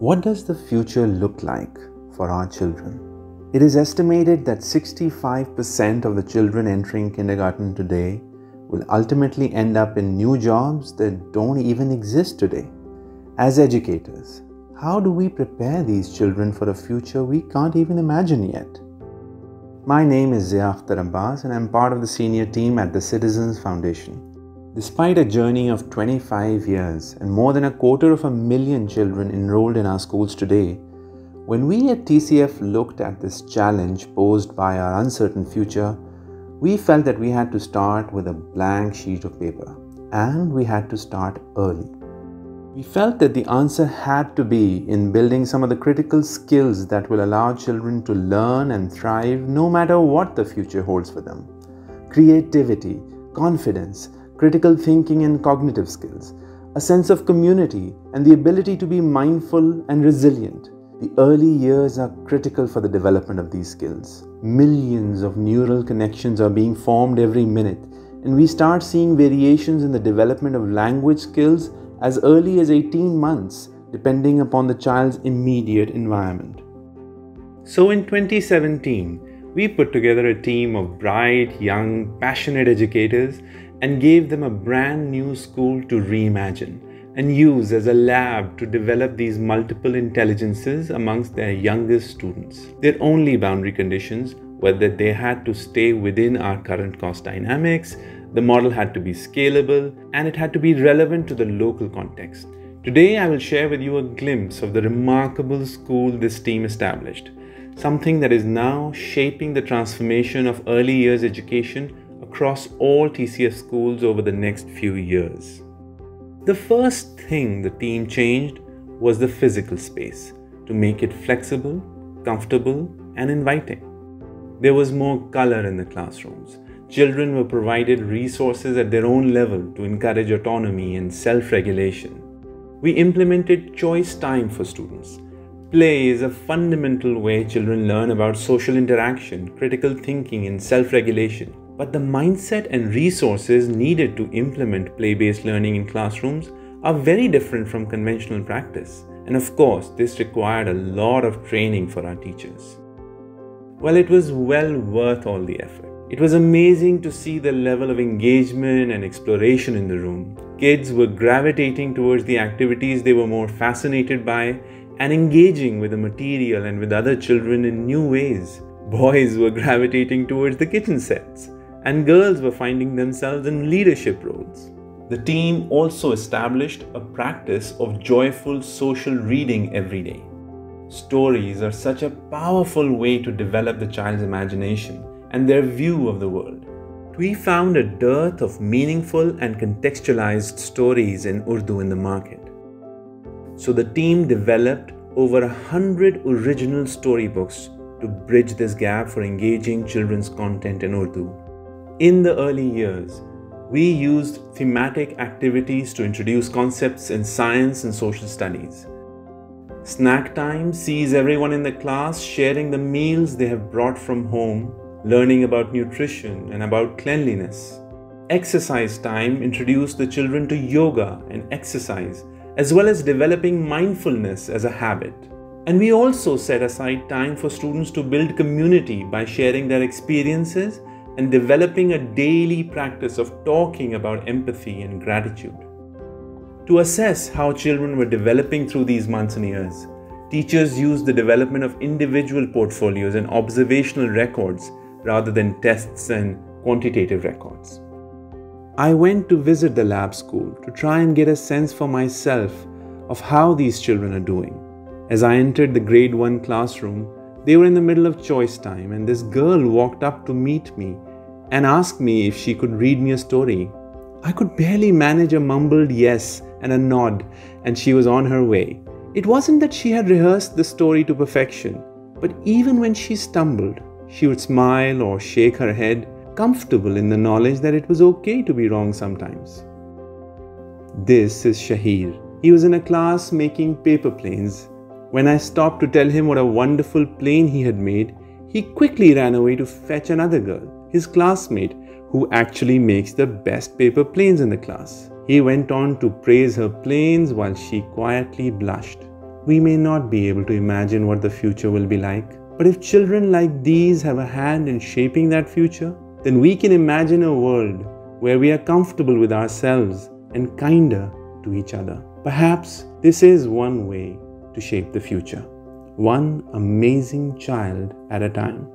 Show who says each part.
Speaker 1: What does the future look like for our children? It is estimated that 65% of the children entering kindergarten today will ultimately end up in new jobs that don't even exist today. As educators, how do we prepare these children for a future we can't even imagine yet? My name is Zia Akhtar Abbas and I'm part of the senior team at the Citizens Foundation. Despite a journey of 25 years and more than a quarter of a million children enrolled in our schools today, when we at TCF looked at this challenge posed by our uncertain future, we felt that we had to start with a blank sheet of paper and we had to start early. We felt that the answer had to be in building some of the critical skills that will allow children to learn and thrive no matter what the future holds for them creativity, confidence, critical thinking and cognitive skills, a sense of community, and the ability to be mindful and resilient. The early years are critical for the development of these skills. Millions of neural connections are being formed every minute, and we start seeing variations in the development of language skills as early as 18 months, depending upon the child's immediate environment. So in 2017, we put together a team of bright, young, passionate educators and gave them a brand new school to reimagine and use as a lab to develop these multiple intelligences amongst their youngest students. Their only boundary conditions were that they had to stay within our current cost dynamics, the model had to be scalable, and it had to be relevant to the local context. Today, I will share with you a glimpse of the remarkable school this team established, something that is now shaping the transformation of early years education across all TCF schools over the next few years. The first thing the team changed was the physical space to make it flexible, comfortable, and inviting. There was more color in the classrooms. Children were provided resources at their own level to encourage autonomy and self regulation. We implemented choice time for students. Play is a fundamental way children learn about social interaction, critical thinking, and self regulation. But the mindset and resources needed to implement play based learning in classrooms are very different from conventional practice. And of course, this required a lot of training for our teachers. Well, it was well worth all the effort. It was amazing to see the level of engagement and exploration in the room. Kids were gravitating towards the activities they were more fascinated by and engaging with the material and with other children in new ways. Boys were gravitating towards the kitchen sets and girls were finding themselves in leadership roles. The team also established a practice of joyful social reading every day. Stories are such a powerful way to develop the child's imagination and their view of the world. We found a dearth of meaningful and contextualized stories in Urdu in the market. So the team developed over a hundred original storybooks to bridge this gap for engaging children's content in Urdu. In the early years, we used thematic activities to introduce concepts in science and social studies. Snack time sees everyone in the class sharing the meals they have brought from home, learning about nutrition and about cleanliness. Exercise time introduced the children to yoga and exercise, as well as developing mindfulness as a habit. And we also set aside time for students to build community by sharing their experiences and developing a daily practice of talking about empathy and gratitude. To assess how children were developing through these months and years, teachers used the development of individual portfolios and observational records rather than tests and quantitative records. I went to visit the lab school to try and get a sense for myself of how these children are doing. As I entered the grade 1 classroom, they were in the middle of choice time, and this girl walked up to meet me and asked me if she could read me a story. I could barely manage a mumbled yes and a nod, and she was on her way. It wasn't that she had rehearsed the story to perfection, but even when she stumbled, she would smile or shake her head, comfortable in the knowledge that it was okay to be wrong sometimes. This is Shahir. He was in a class making paper planes. When I stopped to tell him what a wonderful plane he had made, he quickly ran away to fetch another girl his classmate, who actually makes the best paper planes in the class. He went on to praise her planes while she quietly blushed. we may not be able to imagine what the future will be like. But if children like these have a hand in shaping that future, then we can imagine a world where we are comfortable with ourselves and kinder to each other. Perhaps this is one way to shape the future, one amazing child at a time.